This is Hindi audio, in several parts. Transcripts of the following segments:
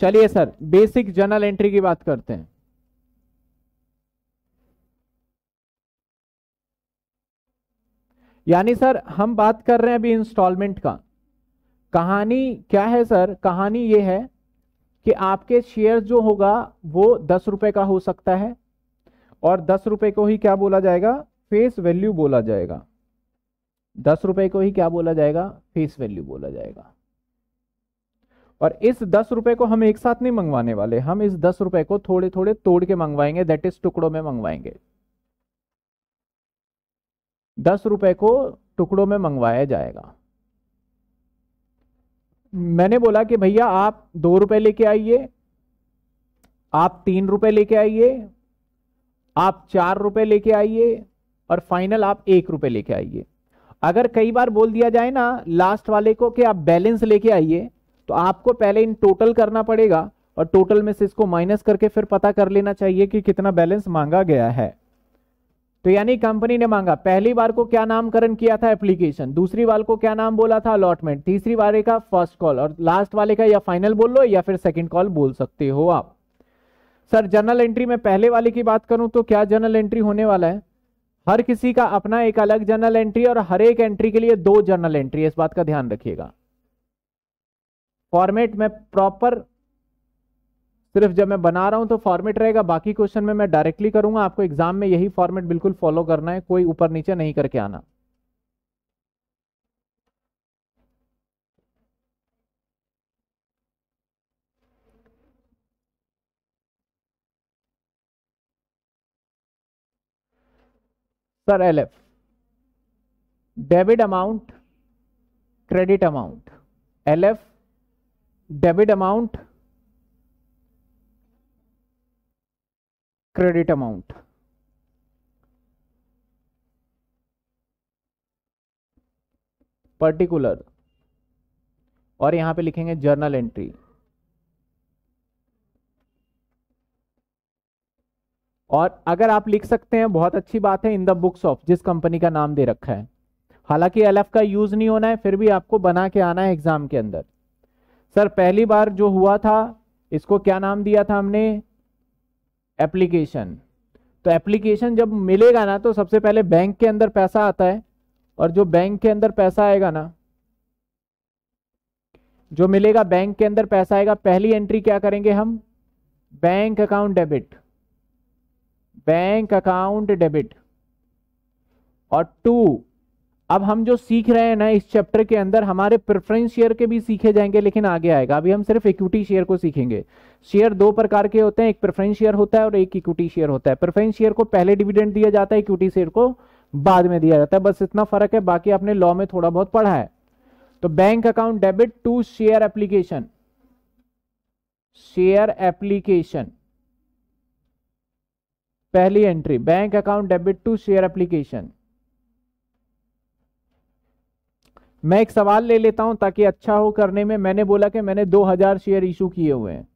चलिए सर बेसिक जर्नल एंट्री की बात करते हैं। यानी सर, हम बात कर रहे हैं अभी इंस्टॉलमेंट का। कहानी क्या है सर? कहानी ये है कि आपके शेयर जो होगा, वो दस रुपए का हो सकता है और दस रुपए को ही क्या बोला जाएगा? फेस वैल्यू बोला जाएगा। दस रुपए को ही क्या बोला जाएगा? फेस वैल्यू बोला जाएगा। और इस दस रुपए को हम एक साथ नहीं मंगवाने वाले। हम इस दस रुपए को थोड़े थोड़े तोड़ के मंगवाएँगे दैट इज़ टुकड़ों में मंगवाएँगे। दस रुपए को टुकड़ों में मंगवाया जाएगा। मैंने बोला कि भैया आप दो रुपए लेके आइए, आप तीन रुपए लेके आइए, आप चार रुपए लेके आइए और फाइनल आप एक रुपए लेके आइए। अगर कई बार बोल दिया जाए ना लास्ट वाले को कि आप बैलेंस लेके आइए तो आपको पहले इन टोटल करना पड़ेगा और टोटल में से इसको माइनस करके फिर पता कर लेना चाहिए कि कितना बैलेंस मांगा गया है। तो यानी कंपनी ने मांगा। पहली बार को क्या नामकरण किया था एप्लीकेशन दूसरी बार को क्या नाम बोला था अलॉटमेंट तीसरी बार का फ़र्स्ट कॉल और लास्ट वाले का या फाइनल बोल लो या फिर सेकंड कॉल बोल सकते हो आप। सर जर्नल एंट्री में पहले वाले की बात करूँ तो क्या जर्नल एंट्री होने वाला है? हर किसी का अपना एक अलग जर्नल एंट्री और हर एक एंट्री के लिए दो जर्नल एंट्री इस बात का ध्यान रखिएगा। फॉर्मेट में प्रॉपर सिर्फ़ जब मैं बना रहा हूँ तो फॉर्मेट रहेगा। बाकी क्वेश्चन में मैं डायरेक्टली करूँगा। आपको एग्ज़ाम में यही फॉर्मेट बिल्कुल फॉलो करना है। कोई ऊपर नीचे नहीं करके आना। Sir L F debit amount credit amount L F debit amount, credit amount. Particular. और यहाँ पे लिखेंगे जर्नल एंट्री। और अगर आप लिख सकते हैं, बहुत अच्छी बात है, इन द बुक्स ऑफ़, जिस कंपनी का नाम दे रखा है। हालाँकि एलएफ का यूज़ नहीं होना है, फिर भी आपको बना के आना है एग्ज़ाम के अंदर। सर, पहली बार जो हुआ था, इसको क्या नाम दिया था हमने? एप्लीकेशन तो एप्लीकेशन जब मिलेगा ना तो सबसे पहले बैंक के अंदर पैसा आता है और जो बैंक के अंदर पैसा आएगा ना, जो मिलेगा बैंक के अंदर पैसा आएगा, पहली एंट्री क्या करेंगे हम? Bank account debit bank account debit और टू अब हम जो सीख रहे हैं ना, इस चैप्टर के अंदर हमारे प्रेफरेंस शेयर के भी सीखे जाएँगे, लेकिन आगे आएगा। अभी हम सिर्फ़ इक्विटी शेयर को सीखेंगे। शेयर दो प्रकार के होते हैं, एक प्रेफरेंस शेयर होता है और एक इक्विटी शेयर होता है। प्रेफरेंस शेयर को पहले डिविडेंड दिया जाता है इक्विटी शेयर को बाद में दिया जाता है। बस इतना फ़र्क है, बाकी आपने लॉ में थोड़ा बहुत पढ़ा है। तो bank account debit to share application share application पहली entry bank account debit to share application मैं एक सवाल ले लेता हूँ ताकि अच्छा हो करने में। मैंने बोला कि मैंने 2000 शेयर इशू किए हुए हैं।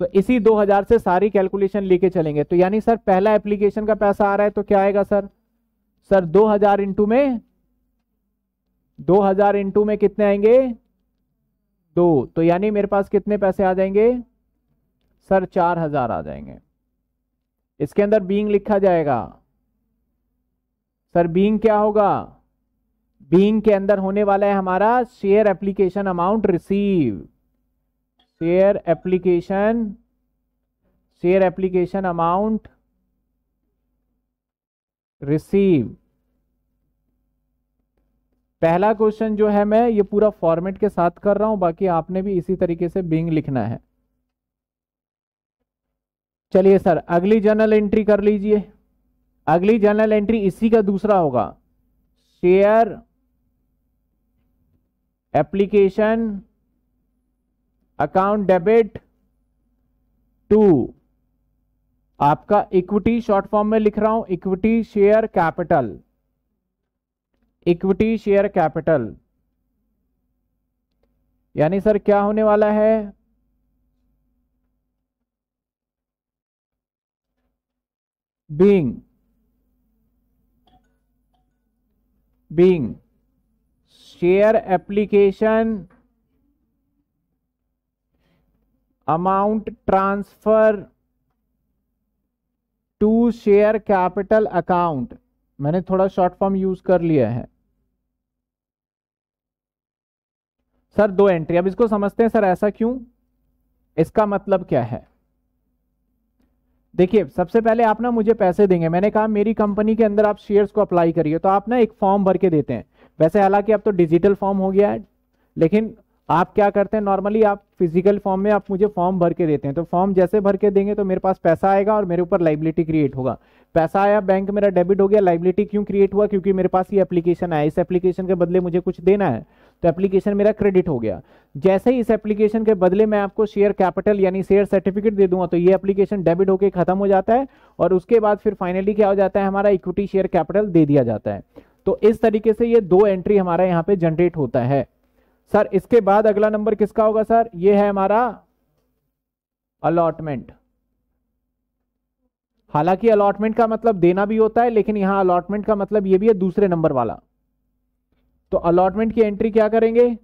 तो इसी 2000 से सारी कैलकुलेशन लेके चलेंगे। तो यानी सर, पहला एप्लीकेशन का पैसा आ रहा है तो क्या आएगा सर? सर 2000 इंटू में 2000 इंटू में कितने आएँगे? दो। तो यानी मेरे पास कितने पैसे आ जाएँगे? सर, चार हज़ार आ जाएँगे। इसके अंदर बींग लिखा जाएगा। सर बींग क्या होगा? बीइंग के अंदर होने वाला है हमारा share application amount receive share application share application amount receive पहला क्वेश्चन जो है मैं ये पूरा फॉर्मेट के साथ कर रहा हूँ, बाकी आपने भी इसी तरीके से बिंग लिखना है। चलिए सर, अगली जर्नल एंट्री कर लीजिए। अगली जर्नल एंट्री इसी का दूसरा होगा। Share application account debit to आपका इक्विटी शॉर्ट फॉर्म में लिख रहा हूँ equity share capital equity share capital यानी सर क्या होने वाला है? Being being share application amount transfer to share capital account मैंने थोड़ा शॉर्ट फॉर्म यूज़ कर लिया है। सर, दो एंट्री अब इसको समझते हैं, सर, ऐसा क्यों? इसका मतलब क्या है? देखिए, सबसे पहले आप ना मुझे पैसे देंगे। मैंने कहा, मेरी कंपनी के अंदर आप शेयर्स को अप्लाई करिए। तो आप ना एक फॉर्म भर के देते हैं। वैसे हालाँकि अब तो डिजिटल फॉर्म हो गया है, लेकिन आप क्या करते हैं? नॉर्मली आप फ़िज़िकल फॉर्म में आप मुझे फॉर्म भर के देते हैं। तो फॉर्म जैसे भर के देंगे तो मेरे पास पैसा आएगा और मेरे ऊपर लाइबिलिटी क्रिएट होगा। पैसा आया बैंक मेरा डेबिट हो गया लाइबिलिटी क्यों क्रिएट हुआ? क्योंकि मेरे पास ये एप्लीकेशन आया। इस एप्लीकेशन के बदले मुझे कुछ देना है तो एप्लीकेशन मेरा क्रेडिट हो गया। जैसे ही इस एप्लीकेशन के बदले मैं आपको शेयर कैपिटल यानी शेयर सर्टिफिकेट दे दूँगा तो ये एप्लीकेशन डेबिट होकर खत्म हो जाता है और उसके बाद फिर फाइनली क्या हो जाता है? हमारा इक्विटी शेयर कैपिटल दे दिया जाता है। तो इस तरीके से ये दो एंट्री हमारा यहाँ पे जनरेट होता है। सर इसके बाद अगला नंबर किसका होगा सर ये है हमारा अलॉटमेंट हालाँकि अलॉटमेंट का मतलब देना भी होता है, लेकिन यहाँ अलॉटमेंट का मतलब ये भी है दूसरे नंबर वाला। तो अलॉटमेंट की एंट्री क्या करेंगे?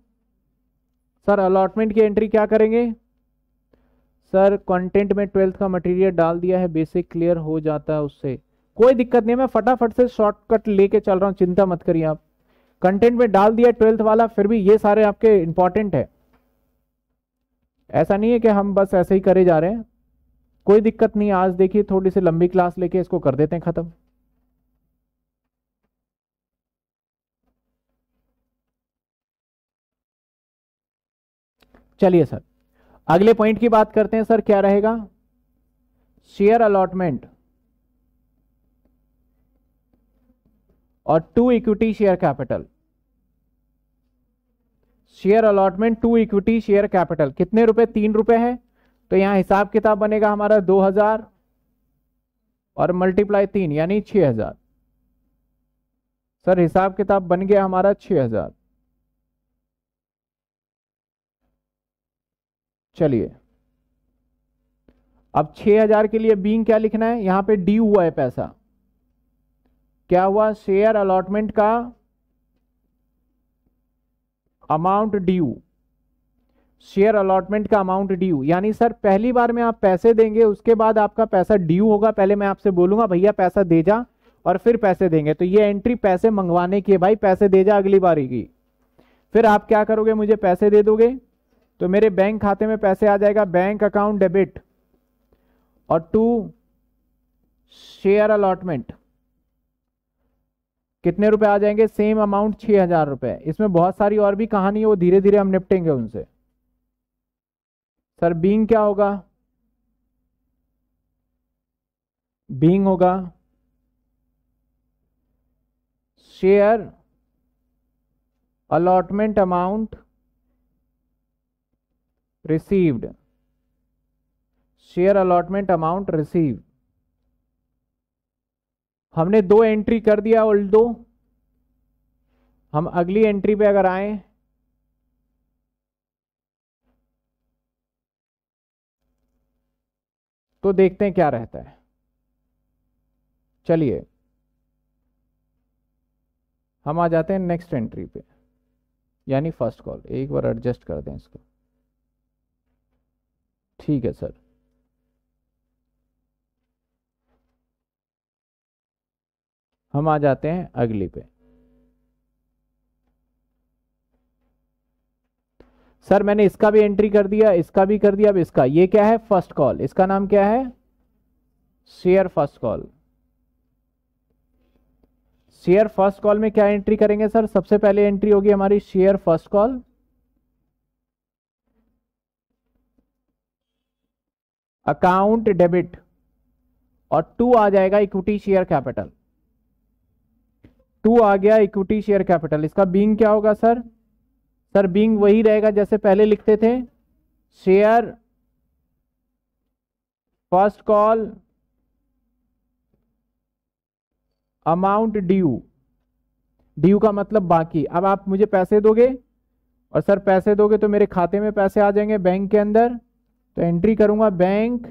सर अलॉटमेंट की एंट्री क्या करेंगे? सर कंटेंट में ट्वेल्थ का मटेरियल डाल दिया है बेसिक क्लियर हो जाता है उससे। कोई दिक्कत नहीं मैं फटाफट से शॉर्टकट लेके चल रहा हूँ, चिंता मत करिए आप। कंटेंट में डाल दिया ट्वेल्थ वाला, फिर भी ये सारे आपके इंपॉर्टेंट है। ऐसा नहीं है कि हम बस ऐसे ही करे जा रहे हैं। कोई दिक्कत नहीं, आज देखिए थोड़ी सी लंबी क्लास लेके इसको कर देते हैं खत्म। चलिए सर, अगले पॉइंट की बात करते हैं सर, क्या रहेगा? शेयर अलॉटमेंट और to equity share capital share allotment to equity share capital कितने रुपए? तीन रुपए है। तो यहाँ हिसाब किताब बनेगा हमारा दो हज़ार और मल्टीप्लाई तीन, यानी छह हज़ार। सर, हिसाब किताब बन गया हमारा छह हज़ार। चलिए। अब छह हज़ार के लिए बींग क्या लिखना है? यहाँ पे डी हुआ है पैसा। क्या हुआ? शेयर अलॉटमेंट का अमाउंट ड्यू शेयर अलॉटमेंट का अमाउंट ड्यू यानी सर, पहली बार में आप पैसे देंगे, उसके बाद आपका पैसा ड्यू होगा। पहले मैं आपसे बोलूँगा, भैया, पैसा दे जा और फिर पैसे देंगे। तो ये एंट्री पैसे मंगवाने की है भाई। पैसे दे जा अगली बारी की। फिर आप क्या करोगे? मुझे पैसे दे दोगे? तो मेरे बैंक खाते में पैसे आ जाएगा। बैंक अकाउंट डेबिट और टू शेयर अलॉटमेंट कितने रुपए आ जाएँगे? सेम अमाउंट छह हज़ार रुपए। इसमें बहुत सारी और भी कहानी है, वो धीरे धीरे हम निपटेंगे उनसे। सर बींग क्या होगा? बींग होगा। Share allotment amount received share allotment amount receive हमने दो एंट्री कर दिया, उल्ट। दो हम अगली एंट्री पे अगर आए तो देखते हैं क्या रहता है। चलिए, हम आ जाते हैं नेक्स्ट एंट्री पे। यानी फ़र्स्ट कॉल एक बार एडजस्ट कर दें इसको। ठीक है सर हम आ जाते हैं अगली पे। सर, मैंने इसका भी एंट्री कर दिया, इसका भी कर दिया, अब इसका। ये क्या है? फ़र्स्ट कॉल इसका नाम क्या है? Share first call share first call में क्या एंट्री करेंगे, सर? सबसे पहले एंट्री होगी हमारी share first call account debit और टू आ जाएगा इक्विटी शेयर कैपिटल टू आ गया इक्विटी शेयर कैपिटल इसका बींग क्या होगा सर सर बींग वही रहेगा जैसे पहले लिखते थे। Share first call amount due due का मतलब बाकी। अब आप मुझे पैसे दोगे? और सर पैसे दोगे तो मेरे खाते में पैसे आ जाएँगे बैंक के अंदर। तो एंट्री करूँगा bank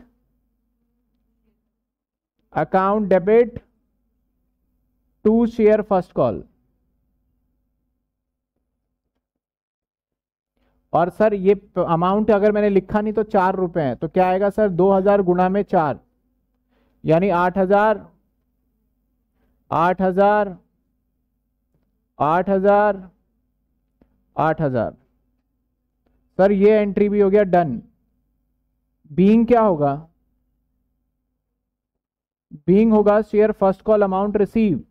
account debit to share first call. और सर, ये अमाउंट अगर मैंने लिखा नहीं तो चार रुपए है। तो क्या आएगा सर? दो हज़ार गुना में चार। यानी आठ हज़ार आठ हज़ार आठ हज़ार आठ हज़ार। सर, ये एंट्री भी हो गया डन बीइंग क्या होगा? बीइंग होगा share first call amount receive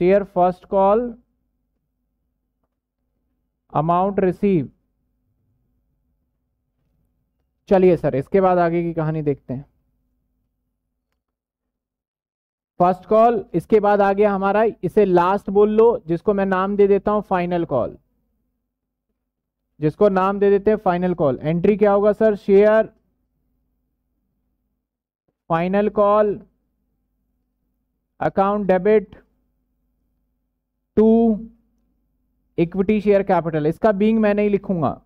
share first call, amount receive. चलिए सर, इसके बाद आगे की कहानी देखते हैं। फ़र्स्ट कॉल, इसके बाद आ गया हमारा, इसे लास्ट बोल लो, जिसको मैं नाम दे देता हूँ फाइनल कॉल जिसको नाम दे देते हैं फाइनल कॉल एंट्री क्या होगा sir? Share final call account debit to equity share capital, इसका बींग मैं नहीं लिखूँगा।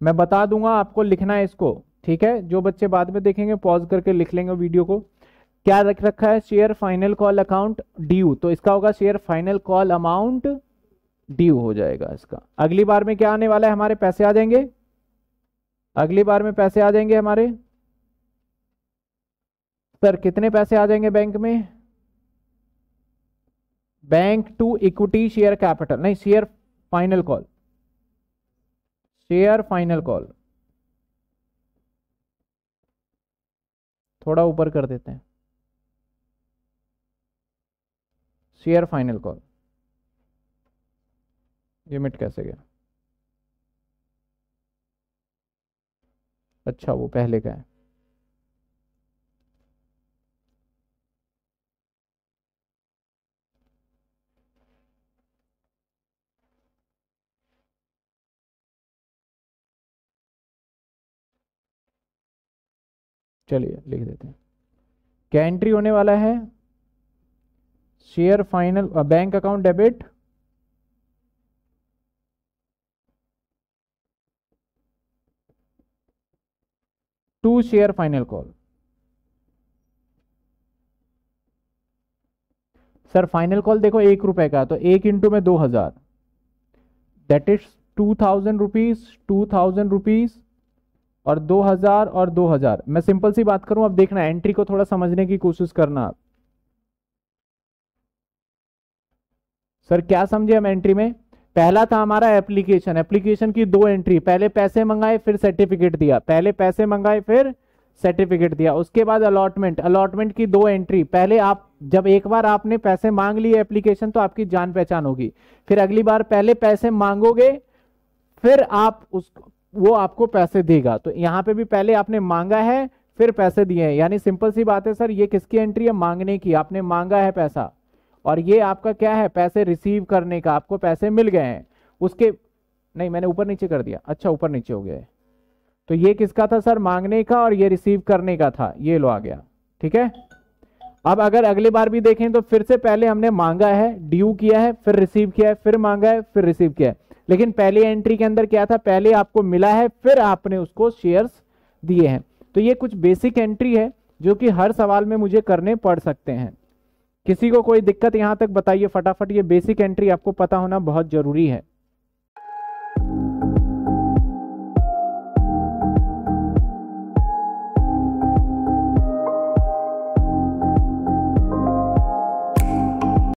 मैं बता दूँगा आपको लिखना है इसको, ठीक है? जो बच्चे बाद में देखेंगे पॉज करके लिख लेंगे वीडियो को। क्या रख रखा है? Share final call account due तो इसका होगा share final call amount due हो जाएगा इसका। अगली बार में क्या आने वाला है? हमारे पैसे आ जाएँगे। अगली बार में पैसे आ जाएँगे हमारे। सर, कितने पैसे आ जाएँगे बैंक में? Bank to equity share capital नहीं share final call share final call थोड़ा ऊपर कर देते हैं। शेयर फाइनल कॉल ये मिट कैसे गया? अच्छा वो पहले का है। चलिए लिख देते हैं। क्या एंट्री होने वाला है? Share final bank account debit to share final call sir final call देखो एक रुपए का तो एक इंटू में दो हज़ार। That is two thousand rupees two thousand rupees और 2000 और 2000 मैं सिंपल सी बात करूँ, अब देखना एंट्री को थोड़ा समझने की कोशिश करना। आप सर, क्या समझे हम एंट्री में? पहला था हमारा एप्लीकेशन एप्लीकेशन की दो एंट्री पहले पैसे मंगाए, फिर सर्टिफिकेट दिया। पहले पैसे मंगाए, फिर सर्टिफिकेट दिया। उसके बाद अलॉटमेंट अलॉटमेंट की दो एंट्री पहले आप, जब एक बार आपने पैसे मांग लिए एप्लीकेशन तो आपकी जान पहचान होगी। फिर अगली बार पहले पैसे मांगोगे, फिर आप उस वो आपको पैसे देगा। तो यहाँ पे भी पहले आपने मांगा है, फिर पैसे दिए हैं। यानी सिंपल सी बात है, सर, ये किसकी एंट्री है? मांगने की। आपने मांगा है पैसा। और ये आपका क्या है? पैसे रिसीव करने का। आपको पैसे मिल गए हैं। उसके, नहीं, मैंने ऊपर नीचे कर दिया। अच्छा ऊपर नीचे हो गया है। तो ये किसका था, सर? मांगने का और ये रिसीव करने का था। ये लो आ गया। ठीक है? अब अगर अगली बार भी देखें तो फिर से पहले हमने मांगा है ड्यू किया है, फिर रिसीव किया है, फिर मांगा है, फिर रिसीव किया है। लेकिन पहले एंट्री के अंदर क्या था? पहले आपको मिला है, फिर आपने उसको शेयर्स दिए हैं। तो ये कुछ बेसिक एंट्री है, जो कि हर सवाल में मुझे करने पड़ सकते हैं। किसी को कोई दिक्कत यहाँ तक बताइए, फटाफट ये बेसिक एंट्री आपको पता होना बहुत ज़रूरी है।